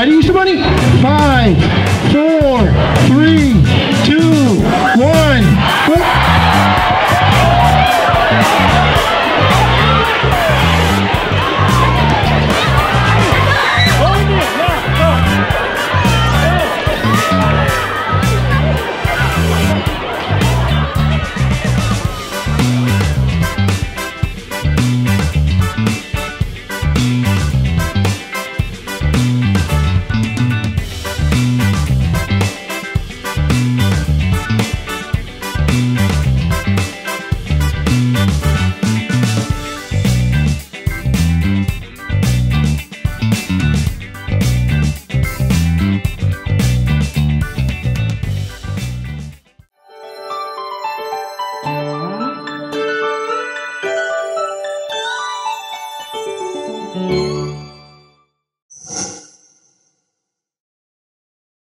Ready? Use your. Five, four, Música